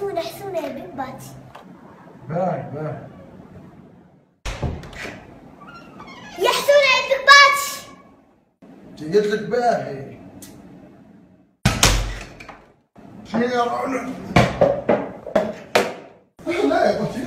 حسونة حسونة يا بيك باتي باي باي يا حسونة يا بيك باتي قلت لك باهي. شنو يا رعنا لا يا باتي